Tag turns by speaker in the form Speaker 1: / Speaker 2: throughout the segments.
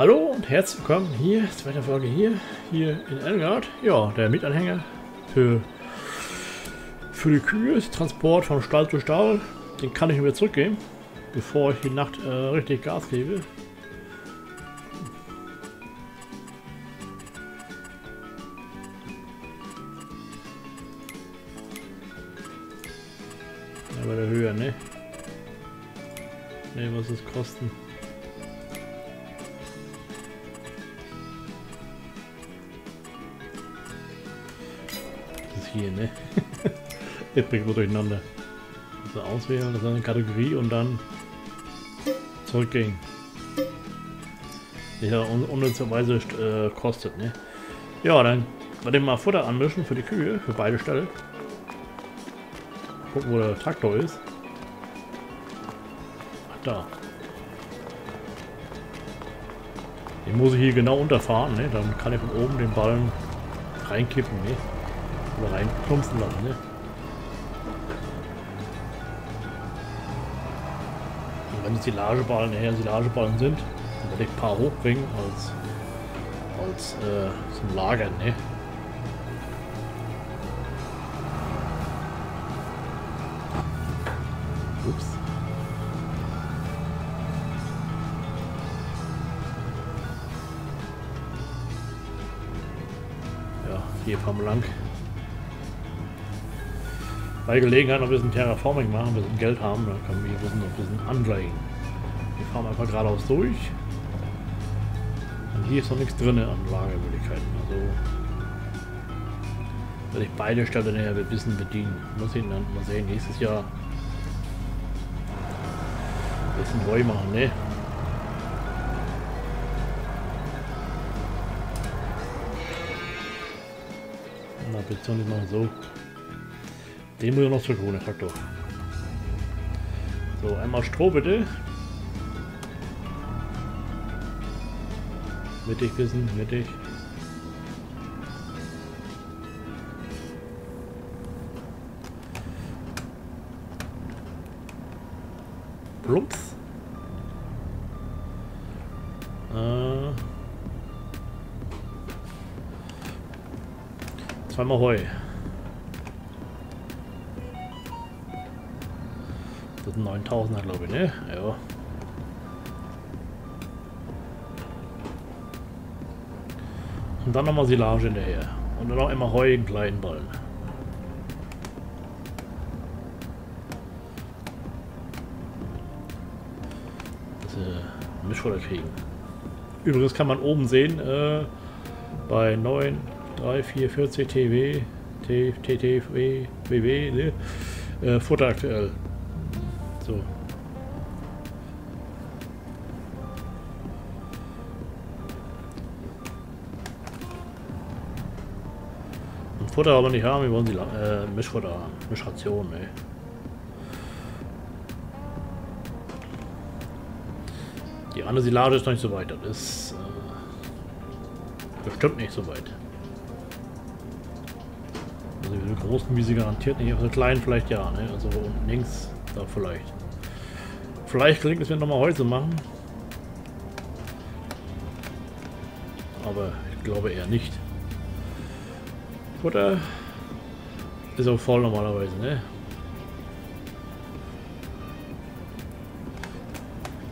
Speaker 1: Hallo und herzlich willkommen hier, zweite Folge hier, hier in Elgard. Ja, der Mitanhänger für, für die Kühe, Transport von Stall zu Stall. Den kann ich mir zurückgeben, bevor ich die Nacht äh, richtig Gas gebe. Aber der höher, ne? Ne, was es kosten? Hier, ne? Jetzt bringt man durcheinander. Also auswählen, das ist eine Kategorie und dann zurückgehen. Ja, un unnützerweise äh, kostet, ne? Ja, dann werde ich mal Futter anmischen für die Kühe, für beide Ställe. Gucken, wo der Traktor ist. Ach, da. Den muss ich hier genau unterfahren, ne? Dann kann ich von oben den Ballen reinkippen, ne? Oder reinklumpfen lassen, ne? Und wenn es Silageballen, nachher Silageballen sind, dann werde ich ein paar hochbringen als als äh, zum Lagern, ne? Ja, hier fahren wir lang. Bei Gelegenheit noch ein bisschen Terraforming machen, ein bisschen Geld haben, dann können wir hier ein bisschen anlegen. Wir fahren einfach geradeaus durch. Und hier ist noch nichts drin an Lagermöglichkeiten. Also werde ich beide Städte näher ein bisschen bedienen. Muss ich dann mal sehen, nächstes Jahr ein bisschen neu machen, ne? Na, bitte nicht mal so. Den muss ich noch zurückholen, der Traktor. So, einmal Stroh bitte. Mittig wissen, mittig. Plumps. Äh. Zweimal Heu. Das sind 9000er, glaube ich, ne? Ja. Und dann nochmal Silage hinterher. Und dann noch immer Heu in kleinen Ballen. Das äh, Mischfutter kriegen. Übrigens kann man oben sehen, äh, bei 9, 3, 4, 40 TW, T, TTW, WW, ne? äh, Futter aktuell. So. Und Futter aber nicht haben, wir wollen die äh, Mischfutter haben. Mischration, ey. Die andere Silage ist noch nicht so weit. Das ist äh, bestimmt nicht so weit. Also für die großen Wiese garantiert nicht, auf der kleinen vielleicht ja, ne? Also unten links da vielleicht. Vielleicht gelingt es mir nochmal heute machen. Aber ich glaube eher nicht. Futter ist auch voll normalerweise, ne?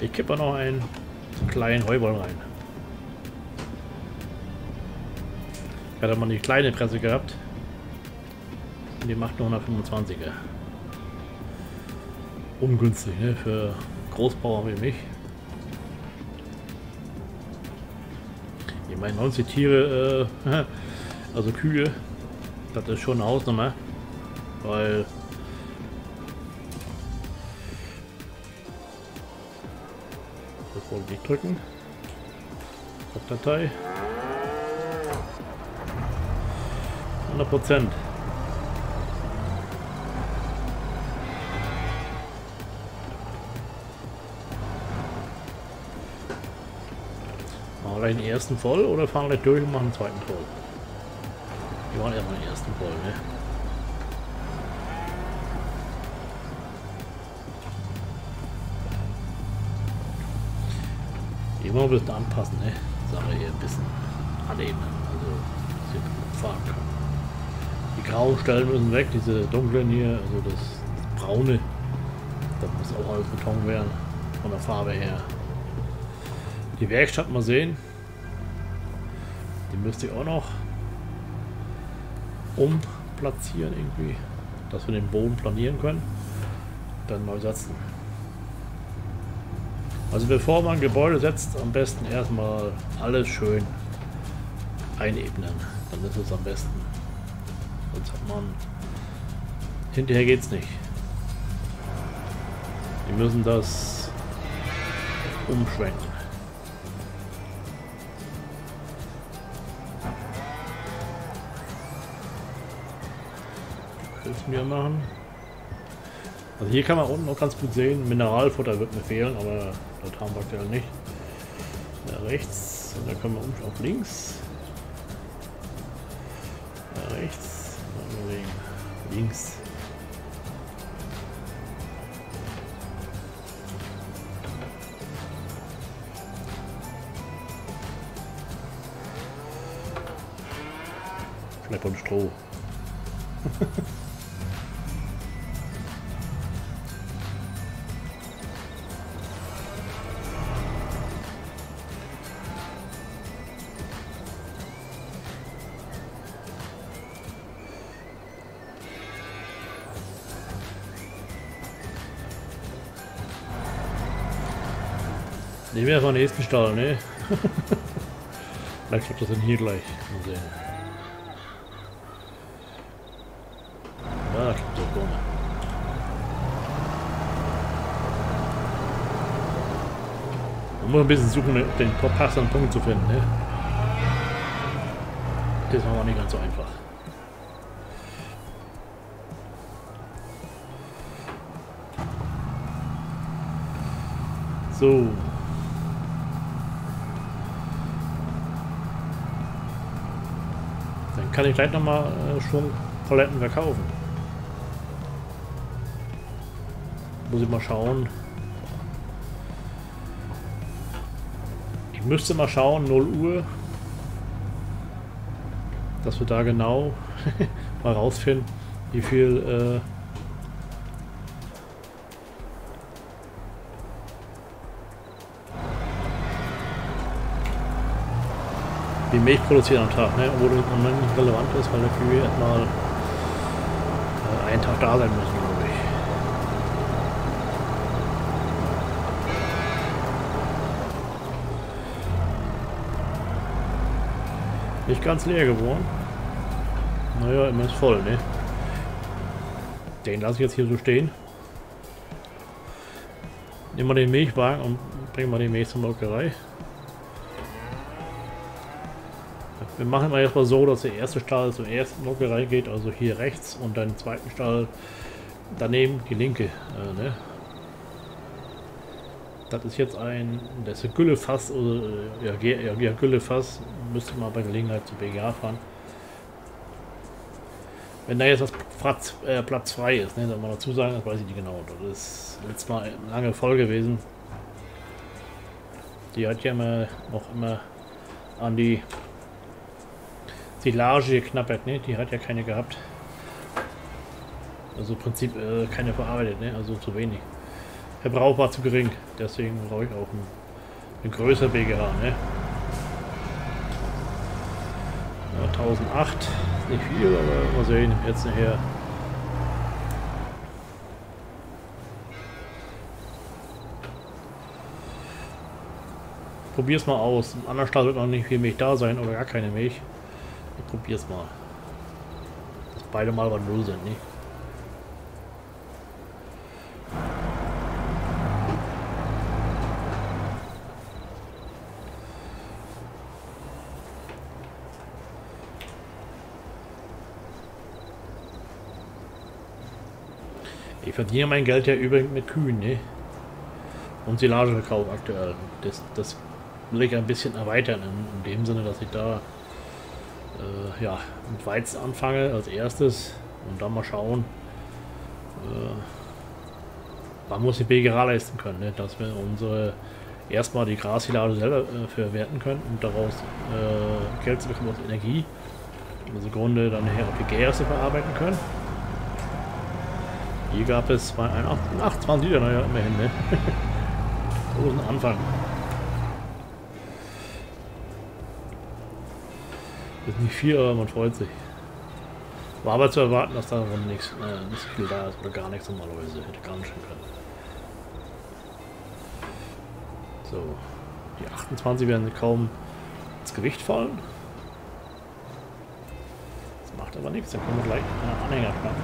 Speaker 1: Ich kippe noch einen kleinen Heuball rein. Ich hatte mal die kleine Presse gehabt. Die macht nur 125er. Ungünstig, ne? Für Großbauern wie mich. Ich meine 90 Tiere, äh, also Kühe, das ist schon eine Hausnummer. Weil Das wollte ich drücken. Datei. 100 Prozent. Gleich den ersten voll oder fahren gleich durch und machen den zweiten voll? Wir machen erstmal den ersten voll, ne? Wir ein bisschen anpassen, ne? Sache hier ein bisschen annehmen. Also, dass wir gut fahren können. Die grauen Stellen müssen weg, diese dunklen hier, also das, das braune. Das muss auch alles Beton werden, von der Farbe her. Die Werkstatt mal sehen. Müsste ich auch noch umplatzieren irgendwie, dass wir den Boden planieren können. Dann mal setzen. Also bevor man Gebäude setzt, am besten erstmal alles schön einebnen. Dann ist es am besten. Sonst hat man... Hinterher geht's nicht. Die müssen das umschwenken. Hilf mir machen. Also hier kann man unten auch ganz gut sehen, Mineralfutter wird mir fehlen, aber das haben wir aktuell nicht. Ja, rechts, und dann können wir unten auf links. Ja, rechts, links. Vielleicht von Stroh. Nehmen wir erstmal den nächsten Stall, ne? Vielleicht klappt das dann hier gleich. Mal sehen. Ja, klappt so ohne. Man muss ein bisschen suchen, den passenden Punkt zu finden, ne? Das war aber nicht ganz so einfach. So. Kann ich gleich nochmal äh, schon Paletten verkaufen. Muss ich mal schauen. Ich müsste mal schauen, 0 Uhr, dass wir da genau mal rausfinden, wie viel äh, die Milch produzieren am Tag, ne? obwohl das nicht relevant ist, weil der Kühe erstmal äh, einen Tag da sein müssen, glaube ich. Nicht ganz leer geworden. Naja, immer ist voll, ne? Den lasse ich jetzt hier so stehen. Nehmen wir den Milchwagen und bringen wir die Milch zur Molkerei. Wir machen mal erstmal so, dass der erste Stall zur ersten Molkerei geht, also hier rechts und dann den zweiten Stall daneben die linke. Äh, ne? Das ist jetzt ein, das ist Güllefass oder ja, ja, ja Güllefass, müsste man bei Gelegenheit zu BGA fahren. Wenn da jetzt das Platz, äh, Platz frei ist, ne, soll man dazu sagen, das weiß ich nicht genau. Das ist letztes Mal eine lange voll gewesen. Die hat ja immer noch immer an die Silage geknappert, ne? Die hat ja keine gehabt. Also im Prinzip äh, keine verarbeitet, ne? Also zu wenig. Verbrauch war zu gering, deswegen brauche ich auch ein, ein größer BGH, ne? Ja, 1008 ist nicht viel, aber mal sehen, jetzt nachher. Probier's mal aus. Im anderen Stall wird noch nicht viel Milch da sein oder gar keine Milch. Ich probier's mal. Dass beide mal bei Null sind, nicht? Ich verdiene mein Geld ja übrigens mit Kühen, ne? Und Silageverkauf aktuell. Das, das will ich ein bisschen erweitern, in, in dem Sinne, dass ich da äh, ja, mit Weizen anfange als erstes und dann mal schauen, äh, man muss die BGA leisten können, ne? dass wir unsere erstmal die Grassilage selber äh, verwerten können und daraus äh, Geld zu bekommen aus Energie. Also Grunde dann nachher auch die Gärse verarbeiten können. Hier gab es bei 28 Liter, naja, immerhin, ne? Großen Anfang. Ist nicht viel, aber man freut sich. War aber zu erwarten, dass da nichts, äh, nicht viel da ist oder gar nichts normalerweise. Hätte gar nicht können. So. Die 28 werden kaum ins Gewicht fallen. Das macht aber nichts, dann können wir gleich einen Anhänger dran.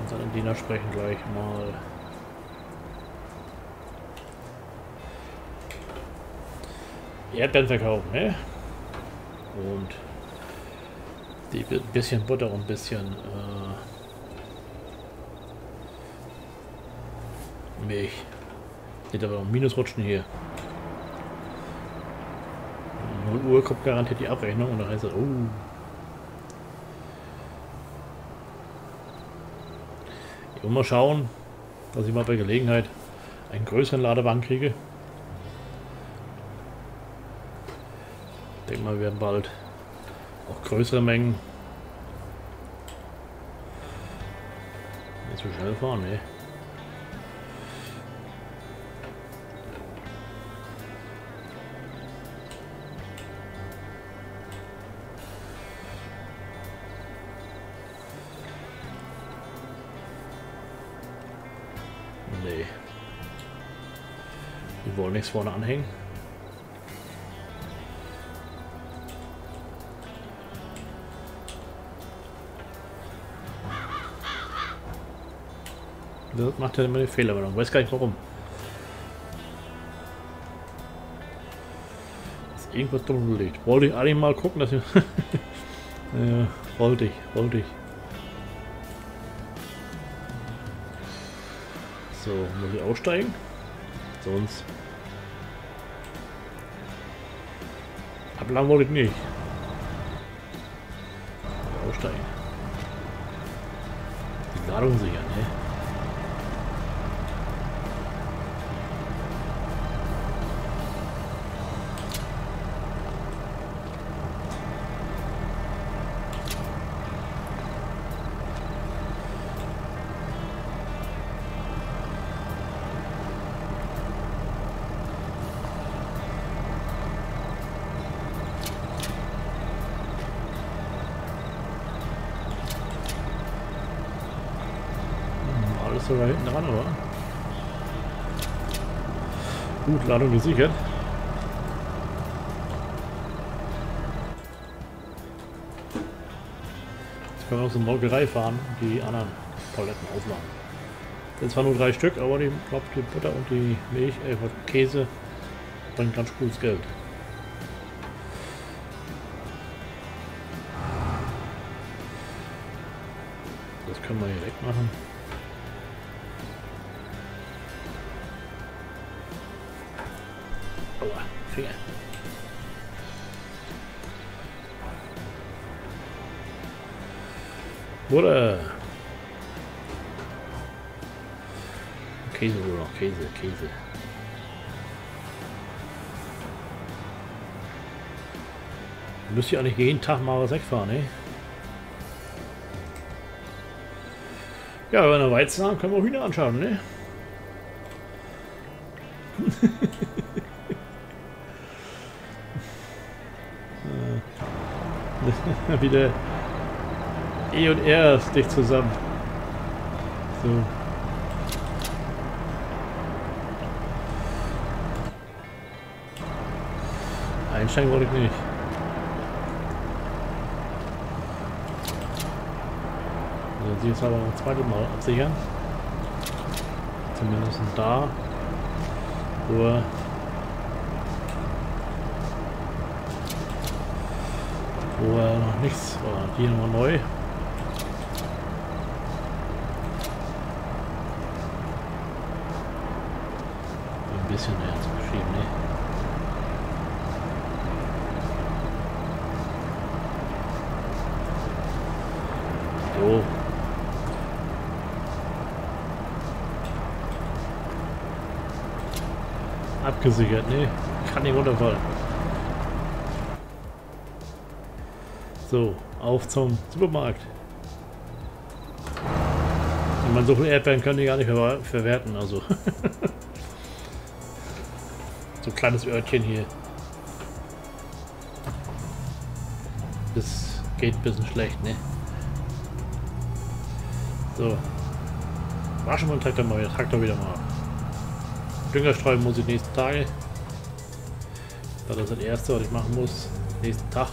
Speaker 1: Und dann dementsprechend gleich mal Erdbeeren verkaufen, ne? Und die bisschen Butter und ein bisschen äh, Milch. Sieht aber noch Minus rutschen hier. 0 Uhr kommt garantiert die Abrechnung und dann heißt es, oh. Ich will mal schauen, dass ich mal bei Gelegenheit einen größeren Ladewagen kriege. Ich denke mal, wir werden bald auch größere Mengen. Nicht so schnell fahren, ne? Nee. Wir wollen nichts vorne anhängen. Das macht ja immer eine Fehlermeldung. Weiß gar nicht warum. Ist irgendwas dumm gelegt. Wollte ich eigentlich mal gucken, dass ich. ja, wollte ich, wollte ich. So, muss ich aussteigen? Sonst. Abladen wollte ich nicht. Aussteigen. Die Ladung sichern, ne? Ist sogar hinten dran, oder? Gut, Ladung gesichert. Jetzt können wir aus der Molkerei fahren die anderen Paletten aufladen. Sind zwar nur drei Stück, aber die, glaub, die Butter und die Milch, äh, Käse bringen ganz gutes Geld. Das können wir hier wegmachen. Aua, Butter. Käse nur noch, Käse, Käse. Müsst ihr auch nicht jeden Tag mal was wegfahren, ne? Ja, wenn wir Weizen haben, können wir auch Hühner anschauen, ne? Wieder E und R ist dicht zusammen. So. Einsteigen wollte ich nicht. Also sie jetzt aber ein zweites Mal absichern. Zumindest da. Wo Vorher noch nichts war. Die nochmal neu. Bisschen mehr zu beschieben, ne? So. Abgesichert, ne? Kann nicht runterfallen. So, auf zum Supermarkt. Ich meine, so viel Erdbeeren können die gar nicht ver verwerten, also. so ein kleines Örtchen hier. Das geht ein bisschen schlecht, ne? So. Waschen wir den Traktor mal, Traktor wieder mal. Dünger streuen muss ich nächsten Tage. Das ist das erste, was ich machen muss. Nächsten Tag.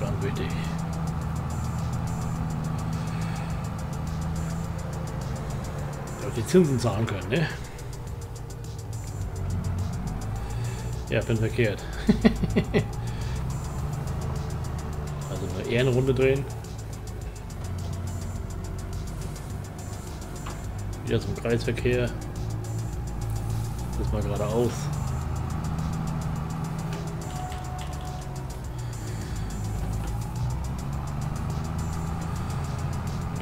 Speaker 1: Ganz wichtig. Dass die Zinsen zahlen können, ne? Ja, bin verkehrt. also eine Ehrenrunde drehen. Wieder zum Kreisverkehr. Das mal geradeaus.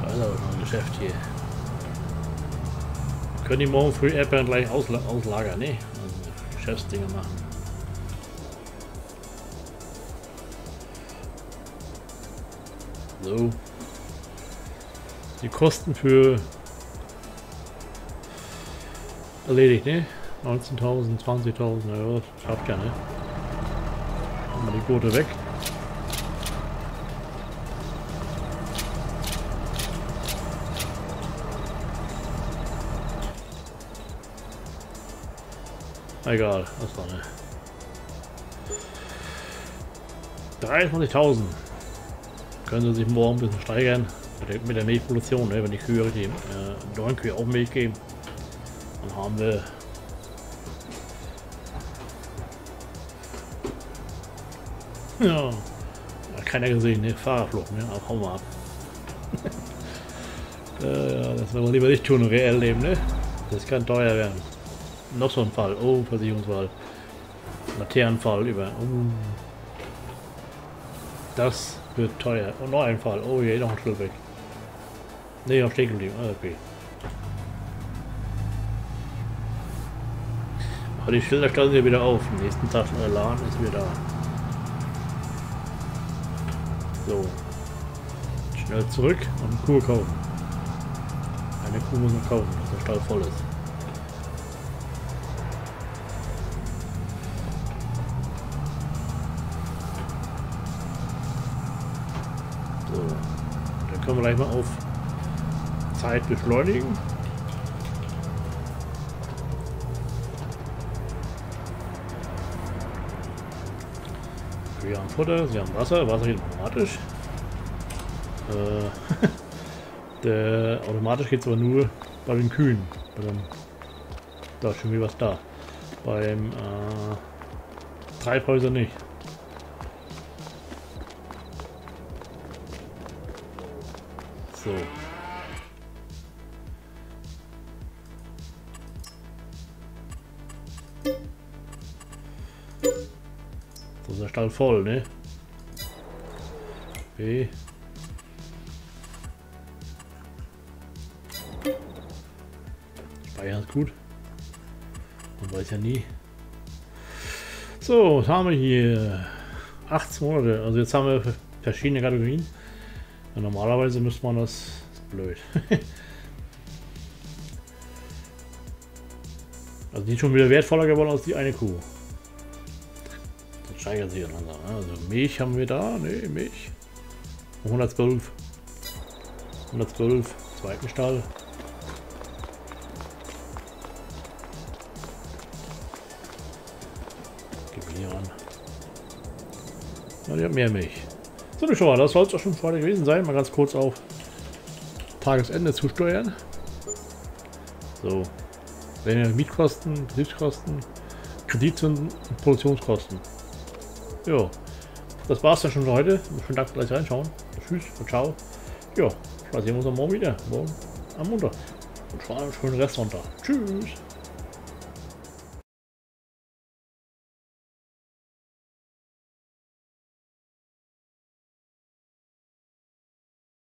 Speaker 1: Da ist aber noch ein Geschäft hier. Können die morgen früh Erdbeeren gleich ausla auslagern, ne? Also Geschäftsdinge machen. So. Die Kosten für erledigt, ne? 19.000, 20.000, ja, schafft ja, ne? Machen wir die Quote weg. Egal, was war ne? 23.000 können sie sich morgen ein bisschen steigern mit der, Milchproduktion, ne? wenn die Kühe die äh, neuen Kühe auch Milch geben. Dann haben wir Ja, hat keiner gesehen, ne? Fahrerflucht, ne? Auch hauen wir ab. äh, das wollen wir lieber nicht tun, reell leben, ne? Das kann teuer werden. Noch so ein Fall. Oh, Versicherungsfall. Laternenfall über. Oh. Das wird teuer. Und noch ein Fall. Oh je, noch ein Schritt weg. Ne, noch stehen geblieben. Ah, okay. Aber die Schilder stellen sie wieder auf. Am nächsten Tag der ist wieder da. So. Schnell zurück und Kuh kaufen. Eine Kuh muss man kaufen, dass der Stall voll ist. Können wir gleich mal auf Zeit beschleunigen. Wir haben Futter, sie haben Wasser. Wasser geht automatisch. Äh, der automatisch geht es aber nur bei den Kühen. Bei dem, da ist schon wieder was da. Beim äh, Treibhäuser nicht. Voll, ne? Okay. Speichern gut. Man weiß ja nie. So, was haben wir hier? 18 Monate. Also jetzt haben wir verschiedene Kategorien. Ja, normalerweise müsste man das... das ist blöd. also die schon wieder wertvoller geworden als die eine Kuh steigert sich langsam. Also Milch haben wir da. Ne, Milch. 112. 112. Zweiten Stall. Gib hier an. Ja, die hat mehr Milch. So, schon mal, das soll es auch schon vorher gewesen sein. Mal ganz kurz auf Tagesende zu steuern. So. Wenn Mietkosten, Betriebskosten, Kreditzinsen und Produktionskosten. Ja, das war's dann schon für heute. Vielen Dank fürs Reinschauen. Tschüss und ciao. Ja, vielleicht sehen wir uns morgen wieder. Morgen am Montag. Und vor allem schönen Restsonntag. Tschüss.